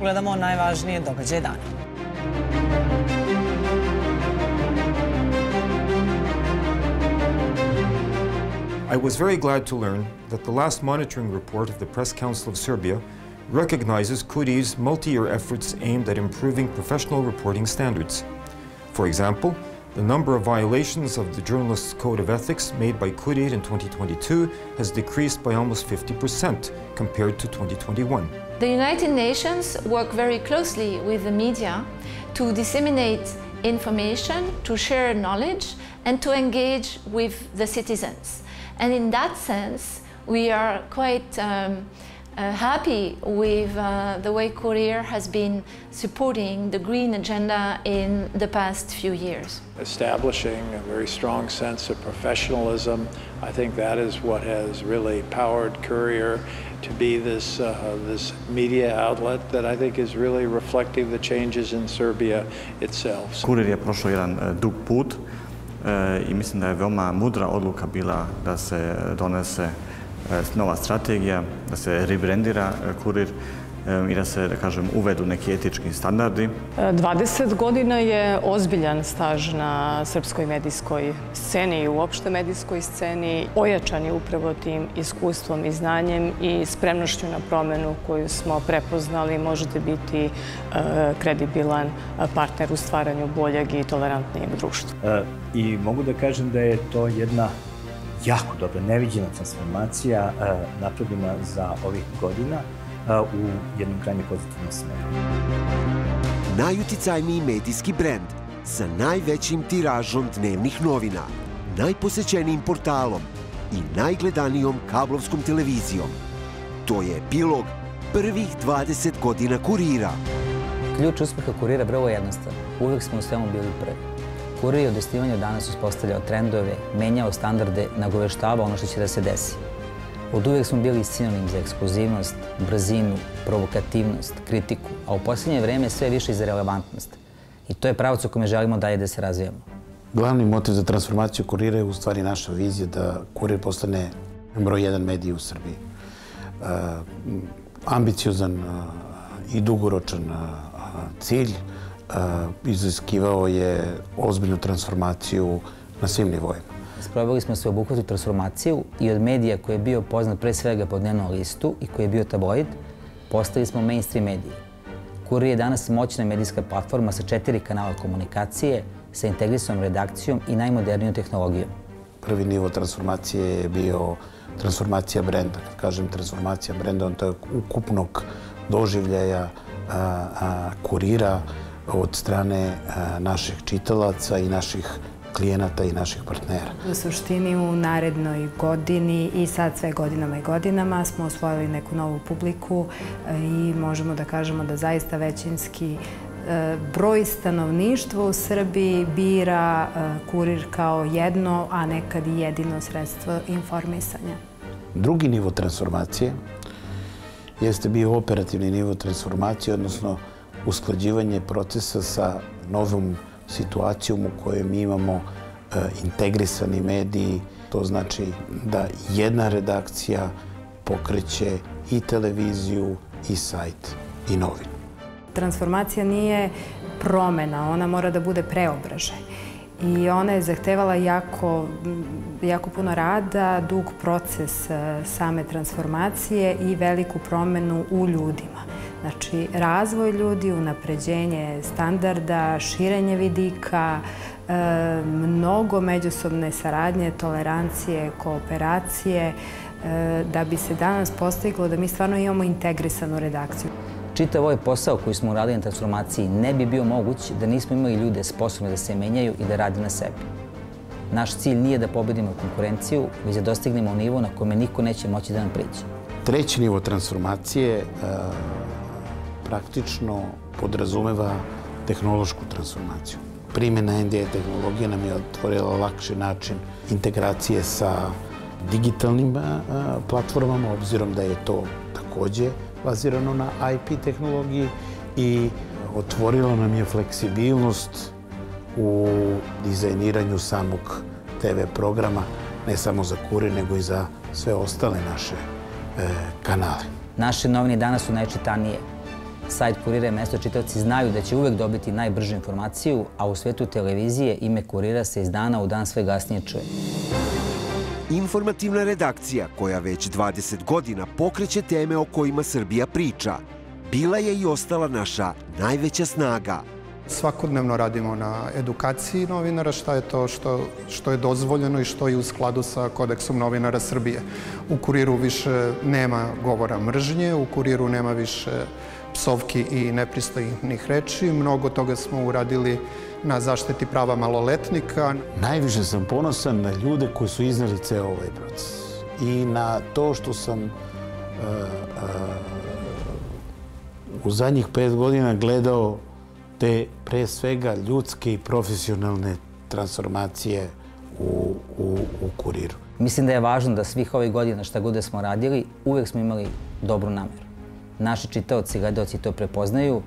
Gledamo najvažnije događaje dana. I was very glad to learn that the last monitoring report of the Press Council of Serbia recognizes Kuri's multi-year efforts aimed at improving professional reporting standards. For example, the number of violations of the Journalist's Code of Ethics made by Kurir in 2022 has decreased by almost 50% compared to 2021. The United Nations work very closely with the media to disseminate information, to share knowledge, and to engage with the citizens. And in that sense, we are quite um, uh, happy with uh, the way Korea has been supporting the green agenda in the past few years. Establishing a very strong sense of professionalism, I think that is what has really powered Courier to be this, uh, this media outlet that I think is really reflecting the changes in Serbia itself. Kurir je prošao jedan dug put i mislim da je veoma mudra odluka bila da se donese nova strategija, da se rebrandira kurir i da se, da kažem, uvedu neki etički standardi. 20 godina je ozbiljan staž na srpskoj medijskoj sceni i uopšte medijskoj sceni. Ojačan je upravo tim iskustvom i znanjem i spremnošću na promenu koju smo prepoznali možete biti kredibilan partner u stvaranju boljeg i tolerantnijeg društva. I mogu da kažem da je to jedna jako dobra, neviđena transformacija napravljena za ovih godina u jednom krajnje pozitivnom smeru. Najuticajniji medijski brend sa najvećim tiražom dnevnih novina, najposećenijim portalom i najgledanijom kablovskom televizijom. To je epilog prvih 20 godina kurira. Ključ uspeha kurira vrlo jednostavan. Uvek smo u svemu bili prvi. Kurir je od osnivanja danas uspostavljao trendove, menjao standarde, nagoveštavao ono što će da se desi. Od uvek smo bili sinonim za ekskluzivnost, brzinu, provokativnost, kritiku, a u posljednje vreme sve više i za relevantnost. I to je pravac u kome želimo dalje da se razvijamo. Glavni motiv za transformaciju kurira je u stvari naša vizija da kurir postane broj jedan medij u Srbiji. Ambiciozan i dugoročan cilj iziskivao je ozbiljnu transformaciju na svim nivoima. Sproveli smo sveobuhvatnu transformaciju i od medija koji je bio poznat pre svega po dnevnom listu i koji je bio tabloid, postali smo mainstream mediji. Kurir je danas moćna medijska platforma sa četiri kanala komunikacije, sa integrisanom redakcijom i najmodernijom tehnologijom. Prvi nivo transformacije je bio transformacija brenda. Kad kažem transformacija brenda, on to je ukupnog doživljaja kurira od strane naših čitalaca i naših klijenata i naših partnera. U suštini u narednoj godini i sad sve godinama i godinama smo osvojili neku novu publiku i možemo da kažemo da zaista većinski broj stanovništva u Srbiji bira kurir kao jedno, a nekad i jedino sredstvo informisanja. Drugi nivo transformacije jeste bio operativni nivo transformacije, odnosno usklađivanje procesa sa novom situacijom u kojoj mi imamo integrisani mediji. To znači da jedna redakcija pokreće i televiziju, i sajt, i novinu. Transformacija nije promena, ona mora da bude preobražaj. I ona je zahtevala jako, jako puno rada, dug proces same transformacije i veliku promenu u ljudima. Znači, razvoj ljudi, unapređenje standarda, širenje vidika, mnogo međusobne saradnje, tolerancije, kooperacije, da bi se danas postiglo da mi stvarno imamo integrisanu redakciju. Čitav ovaj posao koji smo uradili na transformaciji ne bi bio moguć da nismo imali ljude sposobne da se menjaju i da radi na sebi. Naš cilj nije da pobedimo konkurenciju, već da dostignemo nivo na kome niko neće moći da nam priđe. Treći nivo transformacije praktično podrazumeva tehnološku transformaciju. Primjena NDA tehnologije nam je otvorila lakši način integracije sa digitalnim platformama, obzirom da je to takođe bazirano na IP tehnologiji i otvorilo nam je fleksibilnost u dizajniranju samog TV programa, ne samo za kurir, nego i za sve ostale naše kanale. Naše novine danas su najčitanije. Sajt Kurira je mesto čitavci znaju da će uvek dobiti najbržu informaciju, a u svetu televizije ime Kurira se iz dana u dan sve gasnije čuje. Informativna redakcija koja već 20 godina pokreće teme o kojima Srbija priča, bila je i ostala naša najveća snaga. Svakodnevno radimo na edukaciji novinara, šta je to što, što je dozvoljeno i što je u skladu sa kodeksom novinara Srbije. U kuriru više nema govora mržnje, u kuriru nema više psovki i nepristojnih reči. Mnogo toga smo uradili na zaštiti prava maloletnika. Najviše sam ponosan na ljude koji su iznali ceo ovaj proces i na to što sam uh, uh, u zadnjih pet godina gledao te pre svega ljudske i profesionalne transformacije u, u, u kuriru. Mislim da je važno da svih ovih godina šta god da smo radili, uvek smo imali dobru nameru. Naši čitaoci i gledaoci to prepoznaju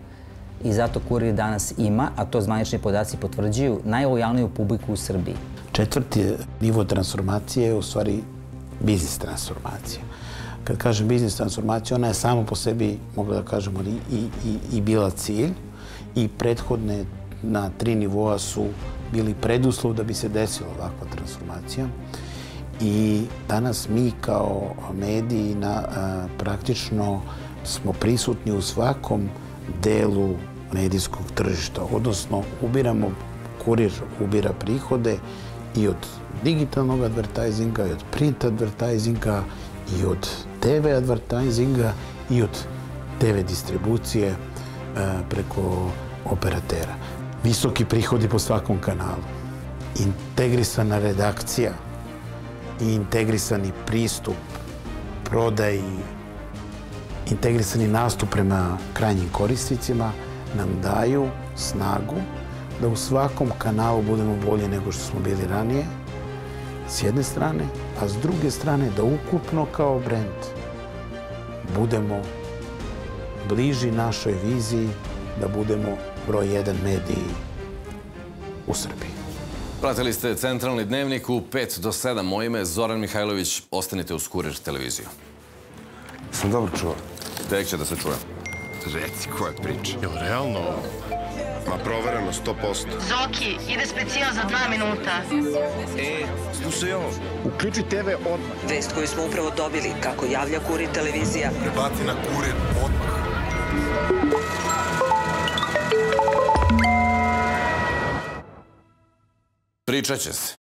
i zato Kurir danas ima, a to zvanični podaci potvrđuju, najlojalniju publiku u Srbiji. Četvrti nivo transformacije je u stvari biznis transformacija. Kad kažem biznis transformacija, ona je samo po sebi, mogu da kažemo, i, i, i bila cilj i prethodne na tri nivoa su bili preduslov da bi se desila ovakva transformacija. I danas mi kao mediji na, a, praktično smo prisutni u svakom delu medijskog tržišta, odnosno ubiramo, kurir ubira prihode i od digitalnog advertisinga, i od print advertisinga, i od TV advertisinga, i od TV distribucije e, preko operatera. Visoki prihodi po svakom kanalu, integrisana redakcija i integrisani pristup prodaji, integrisani nastup prema krajnjim korisnicima nam daju snagu da u svakom kanalu budemo bolje nego što smo bili ranije, s jedne strane, a s druge strane da ukupno kao brend budemo bliži našoj viziji da budemo broj jedan mediji u Srbiji. Pratili ste centralni dnevnik u 5 do 7. Moje ime je Zoran Mihajlović. Ostanite uz Kurir televiziju. Sam dobro čuo. Tek će da se čuje. Reci koja priča. Jel realno? Ma provereno, 100%. Zoki, ide specijal za dva minuta. E, slušaj ovo. Uključi TV odmah. Vest koju smo upravo dobili, kako javlja Kurir televizija. Prebaci na Kurir odmah. Pričat će se.